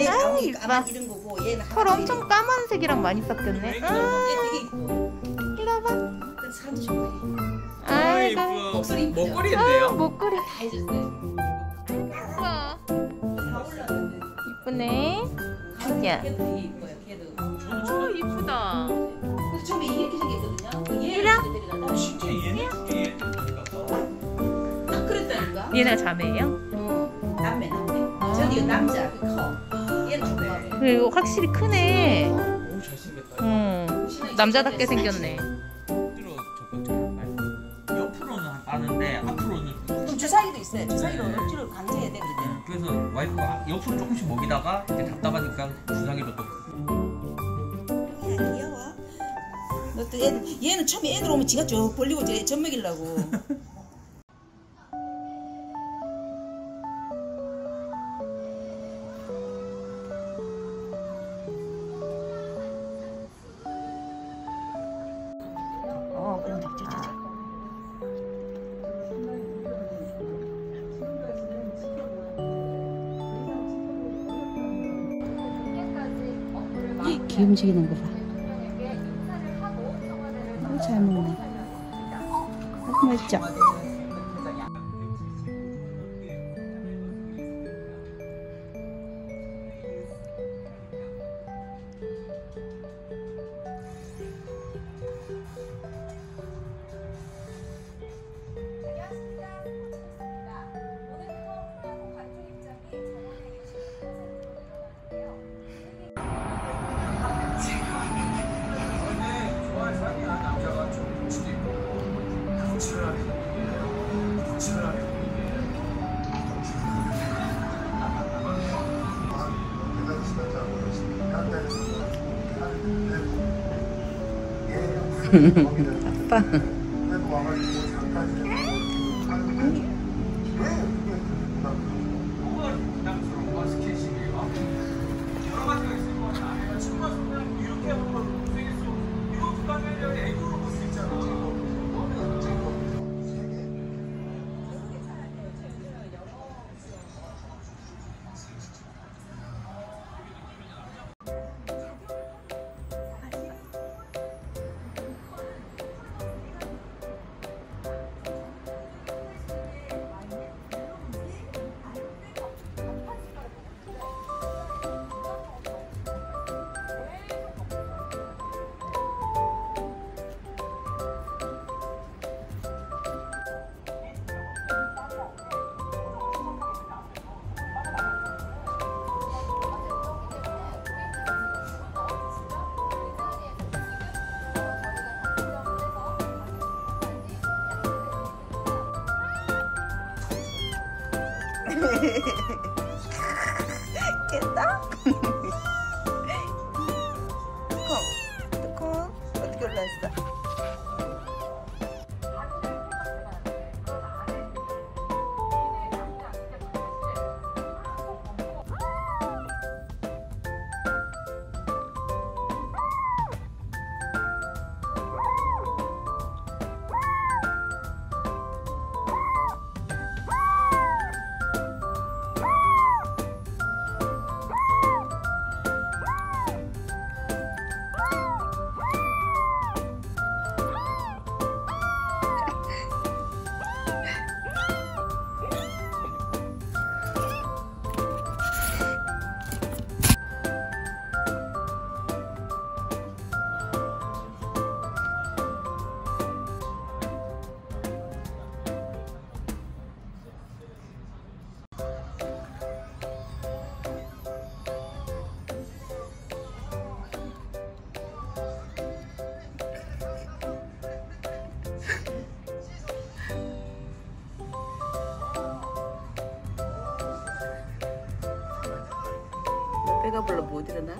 얘 가운이 이뻐. 까만 이런 거고 얘는 털 엄청 까만색이랑 많이 섞였네. 얘 아, 되게 이뻐. 이리 와봐. 그 사람도 좋아해. 아이고. 목소리 이쁘죠? 목걸이인데요? 목걸이 다 해줬어요. 예뻐. 다 올랐는데. 이쁘네. 야. 걔도 되게 이뻐요. 걔도. 오, 이쁘다. 그래서 처음에 이렇게 생겼거든요. 얘를 얘랑? 이렇게 데려간다. 진짜 얘네 둘이 얘네 둘이가 딱 그랬다니까. 얘네가 자매예요? 어, 남매 남매. 저기 남자 그 커. 얘는 좋아. 그리고 확실히 크네. 오 잘생겼다 응. 남자답게 생겼네. 말고 옆으로는 앞으로는 그럼 있어요. 주사기로 억지로 강제해야 돼 그럴 때는. 그래서 와이프가 옆으로 조금씩 먹이다가 이제 답답하니까 주사기로 또 야 귀여워. 너또 애들 얘는 처음에 애들 오면 지가 쭉 벌리고 이제 젖 먹이려고. 기 움직이는 거 봐. 너무 잘 먹네. 아주 맛있죠? 아 깼다? 뚜껑, 뚜껑 어떻게 올라왔어? 배가 불러 못 일어나?